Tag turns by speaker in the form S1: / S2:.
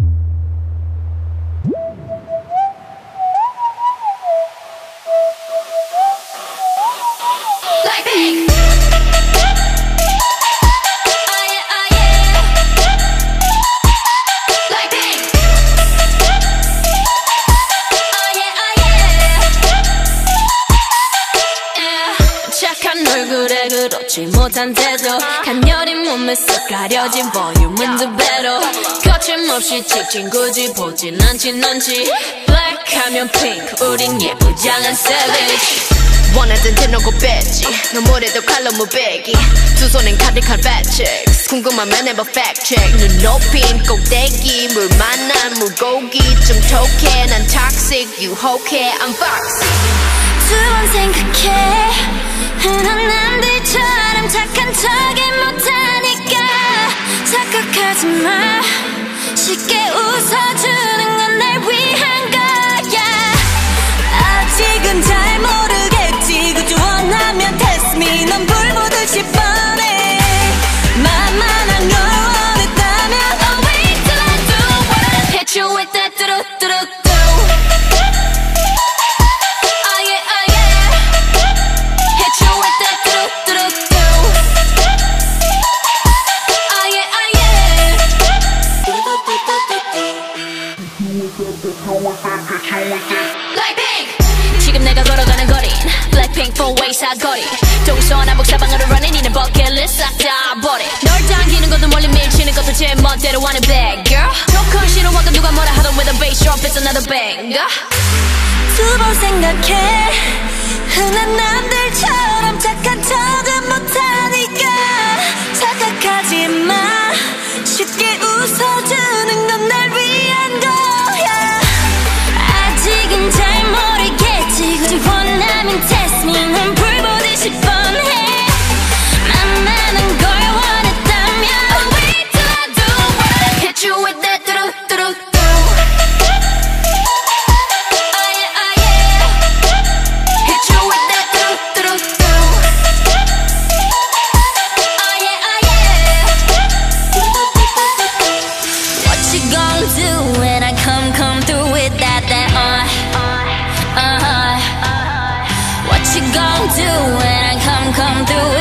S1: you 그렇지 못한 태도 간녀린 몸에 쓱 가려진 볼륨은 두 배로. 거침없이 찍힌 굳이 보진 않진 않지. Black 하면 pink 우린 예쁘장한 savage.
S2: 원하던 대놓고 뺐지. 너무래도 칼로 무배기. 두 손엔 fat checks 궁금하면 해봐 check. 눈 높인 꼭대기 물 만난 물고기. 좀 톡해 난 toxic 유혹해 I'm foxy
S1: 두번 생각해 to 지금 내가 걸어가는 거린 Blackpink four way 사거리 동서남북 사방으로 running 이는 버킷리스트 싹다 버려 널 당기는 것도 멀리 밀치는 것도 제 멋대로 하는 bad girl 조금 싫어하고 누가 뭐라 하던 with a bass drop it's another banger 두 번 생각해 흔한 남들 do when I come, come through?